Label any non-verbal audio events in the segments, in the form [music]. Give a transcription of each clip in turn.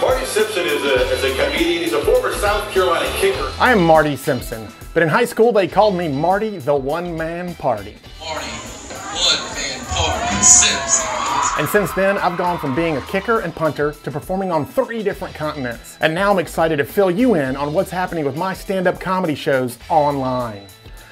Marty Simpson is a, is a comedian. He's a former South Carolina kicker. I am Marty Simpson, but in high school they called me Marty the One Man Party. Marty, one man party, Simpson. And since then, I've gone from being a kicker and punter to performing on three different continents. And now I'm excited to fill you in on what's happening with my stand up comedy shows online.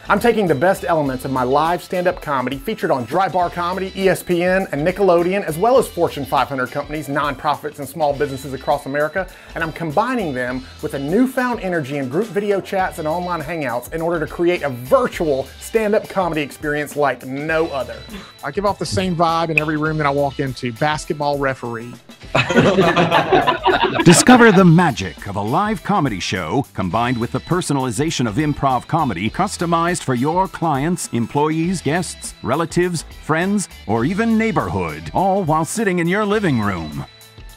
I'm taking the best elements of my live stand up comedy featured on Dry Bar Comedy, ESPN, and Nickelodeon, as well as Fortune 500 companies, nonprofits, and small businesses across America, and I'm combining them with a newfound energy in group video chats and online hangouts in order to create a virtual stand up comedy experience like no other. I give off the same vibe in every room that I walk into basketball referee. [laughs] Discover the magic of a live comedy show combined with the personalization of improv comedy customized for your clients, employees, guests, relatives, friends, or even neighborhood, all while sitting in your living room.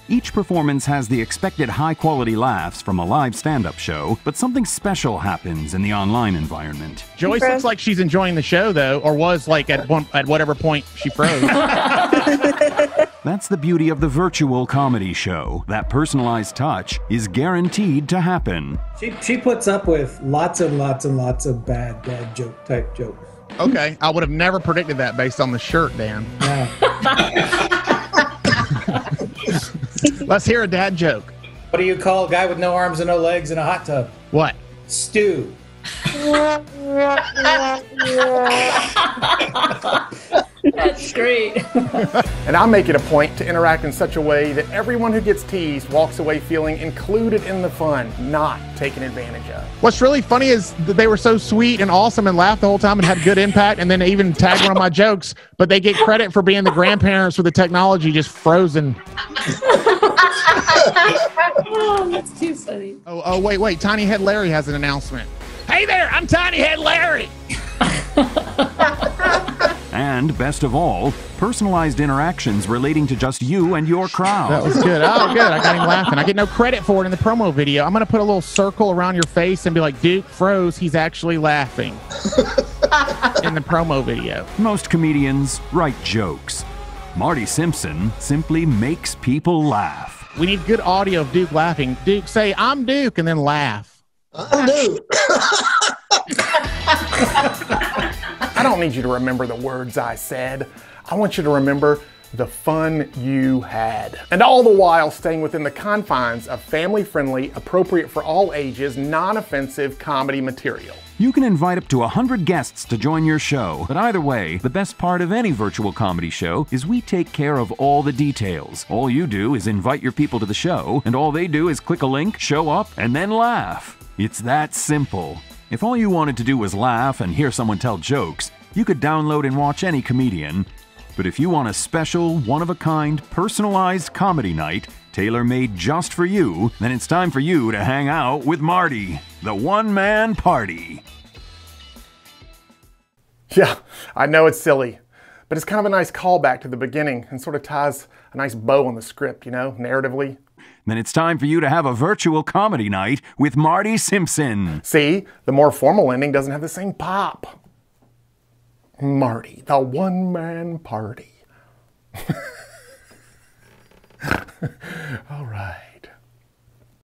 Each performance has the expected high quality laughs from a live stand up show, but something special happens in the online environment. Joyce looks like she's enjoying the show though, or was like at one at whatever point she froze. [laughs] [laughs] That's the beauty of the virtual comedy show. That personalized touch is guaranteed to happen. She, she puts up with lots and lots and lots of bad dad joke type jokes. okay, I would have never predicted that based on the shirt, Dan. Yeah. [laughs] Let's hear a dad joke. What do you call a guy with no arms and no legs in a hot tub? What? Stew. [laughs] That's [laughs] great. And I make it a point to interact in such a way that everyone who gets teased walks away feeling included in the fun, not taken advantage of. What's really funny is that they were so sweet and awesome and laughed the whole time and had good impact, and then they even tagged one of my jokes, but they get credit for being the grandparents with the technology just frozen. oh, [laughs] that's too funny. Oh, oh, wait, wait. Tiny Head Larry has an announcement. Hey there, I'm Tiny Head Larry. And best of all, personalized interactions relating to just you and your crowd. That was good. Oh, good. I got him laughing. I get no credit for it in the promo video. I'm going to put a little circle around your face and be like, Duke froze. He's actually laughing [laughs] in the promo video. Most comedians write jokes. Marty Simpson simply makes people laugh. We need good audio of Duke laughing. Duke, say, I'm Duke, and then laugh. I'm Duke. [laughs] I don't need you to remember the words I said. I want you to remember the fun you had. And all the while staying within the confines of family friendly, appropriate for all ages, non offensive comedy material. You can invite up to 100 guests to join your show, but either way, the best part of any virtual comedy show is we take care of all the details. All you do is invite your people to the show, and all they do is click a link, show up, and then laugh. It's that simple. If all you wanted to do was laugh and hear someone tell jokes, you could download and watch any comedian. But if you want a special, one of a kind, personalized comedy night, tailor made just for you, then it's time for you to hang out with Marty, the one man party. Yeah, I know it's silly, but it's kind of a nice callback to the beginning and sort of ties a nice bow on the script, you know, narratively. Then it's time for you to have a virtual comedy night with Marty Simpson. See, the more formal ending doesn't have the same pop. Marty, the one man party. [laughs] All right.